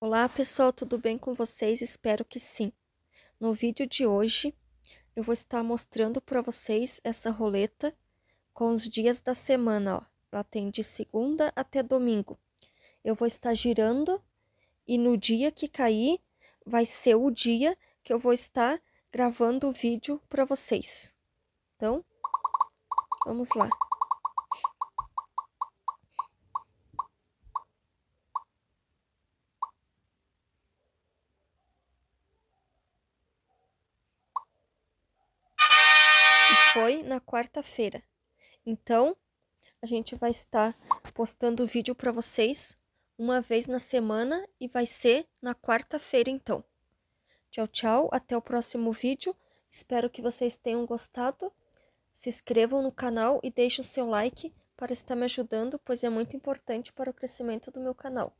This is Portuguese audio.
Olá pessoal, tudo bem com vocês? Espero que sim. No vídeo de hoje eu vou estar mostrando para vocês essa roleta com os dias da semana, ó. Ela tem de segunda até domingo. Eu vou estar girando e no dia que cair vai ser o dia que eu vou estar gravando o vídeo para vocês. Então, vamos lá. Foi na quarta-feira. Então, a gente vai estar postando vídeo para vocês uma vez na semana e vai ser na quarta-feira então. Tchau, tchau, até o próximo vídeo. Espero que vocês tenham gostado. Se inscrevam no canal e deixem o seu like para estar me ajudando, pois é muito importante para o crescimento do meu canal.